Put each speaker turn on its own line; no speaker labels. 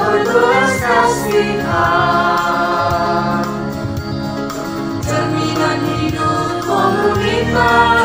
berbelas kasihan. Cerminan hidup komunitas